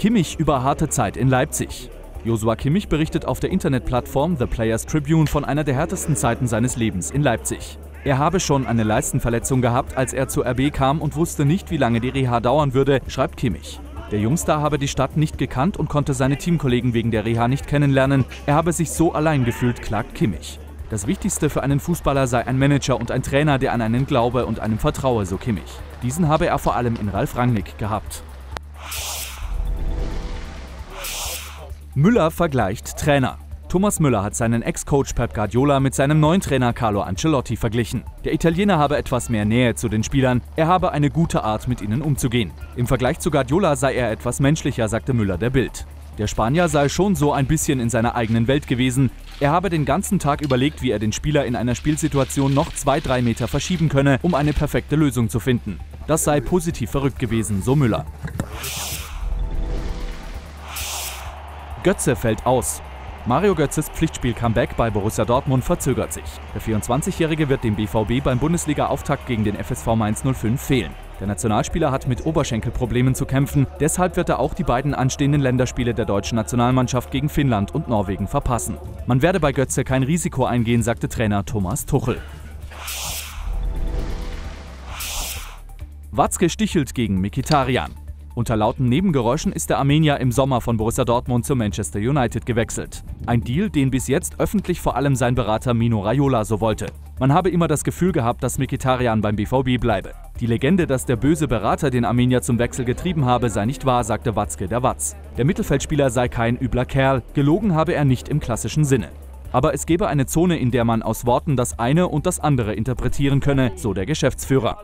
Kimmich über harte Zeit in Leipzig. Josua Kimmich berichtet auf der Internetplattform The Players Tribune von einer der härtesten Zeiten seines Lebens in Leipzig. Er habe schon eine Leistenverletzung gehabt, als er zur RB kam und wusste nicht, wie lange die Reha dauern würde, schreibt Kimmich. Der Jungstar habe die Stadt nicht gekannt und konnte seine Teamkollegen wegen der Reha nicht kennenlernen. Er habe sich so allein gefühlt, klagt Kimmich. Das Wichtigste für einen Fußballer sei ein Manager und ein Trainer, der an einen glaube und einem vertraue, so Kimmich. Diesen habe er vor allem in Ralf Rangnick gehabt. Müller vergleicht Trainer. Thomas Müller hat seinen Ex-Coach Pep Guardiola mit seinem neuen Trainer Carlo Ancelotti verglichen. Der Italiener habe etwas mehr Nähe zu den Spielern, er habe eine gute Art, mit ihnen umzugehen. Im Vergleich zu Guardiola sei er etwas menschlicher, sagte Müller der Bild. Der Spanier sei schon so ein bisschen in seiner eigenen Welt gewesen. Er habe den ganzen Tag überlegt, wie er den Spieler in einer Spielsituation noch zwei, drei Meter verschieben könne, um eine perfekte Lösung zu finden. Das sei positiv verrückt gewesen, so Müller. Götze fällt aus. Mario Götzes Pflichtspiel-Comeback bei Borussia Dortmund verzögert sich. Der 24-Jährige wird dem BVB beim Bundesliga-Auftakt gegen den FSV Mainz 05 fehlen. Der Nationalspieler hat mit Oberschenkelproblemen zu kämpfen, deshalb wird er auch die beiden anstehenden Länderspiele der deutschen Nationalmannschaft gegen Finnland und Norwegen verpassen. Man werde bei Götze kein Risiko eingehen, sagte Trainer Thomas Tuchel. Watzke stichelt gegen Mikitarian. Unter lauten Nebengeräuschen ist der Armenier im Sommer von Borussia Dortmund zu Manchester United gewechselt. Ein Deal, den bis jetzt öffentlich vor allem sein Berater Mino Raiola so wollte. Man habe immer das Gefühl gehabt, dass Mikitarian beim BVB bleibe. Die Legende, dass der böse Berater den Armenier zum Wechsel getrieben habe, sei nicht wahr, sagte Watzke der Watz. Der Mittelfeldspieler sei kein übler Kerl, gelogen habe er nicht im klassischen Sinne. Aber es gebe eine Zone, in der man aus Worten das eine und das andere interpretieren könne, so der Geschäftsführer.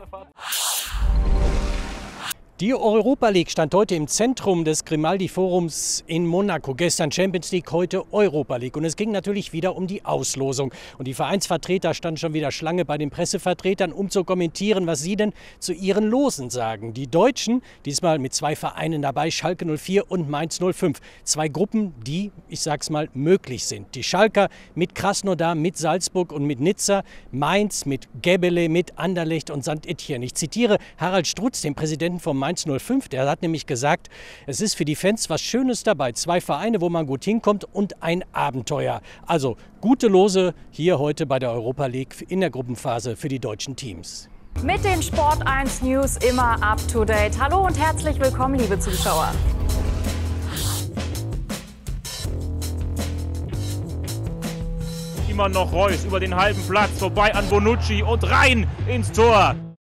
Die Europa League stand heute im Zentrum des Grimaldi Forums in Monaco. Gestern Champions League, heute Europa League. Und es ging natürlich wieder um die Auslosung. Und die Vereinsvertreter standen schon wieder Schlange bei den Pressevertretern, um zu kommentieren, was sie denn zu ihren Losen sagen. Die Deutschen, diesmal mit zwei Vereinen dabei, Schalke 04 und Mainz 05. Zwei Gruppen, die, ich sag's mal, möglich sind. Die Schalker mit Krasnodar, mit Salzburg und mit Nizza. Mainz mit Gebele, mit Anderlecht und St. Etienne. Ich zitiere Harald Strutz, den Präsidenten vom Mainz 05. Der hat nämlich gesagt, es ist für die Fans was Schönes dabei. Zwei Vereine, wo man gut hinkommt und ein Abenteuer. Also gute Lose hier heute bei der Europa League in der Gruppenphase für die deutschen Teams. Mit den Sport 1 News immer up to date. Hallo und herzlich willkommen, liebe Zuschauer. Immer noch Reus über den halben Platz, vorbei an Bonucci und rein ins Tor.